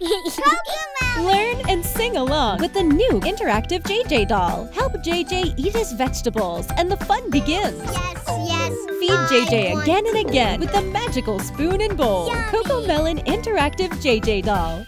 Learn and sing along with the new interactive JJ doll. Help JJ eat his vegetables and the fun begins. Yes, yes. Feed JJ again and again with the magical spoon and bowl. CoComelon Interactive JJ doll.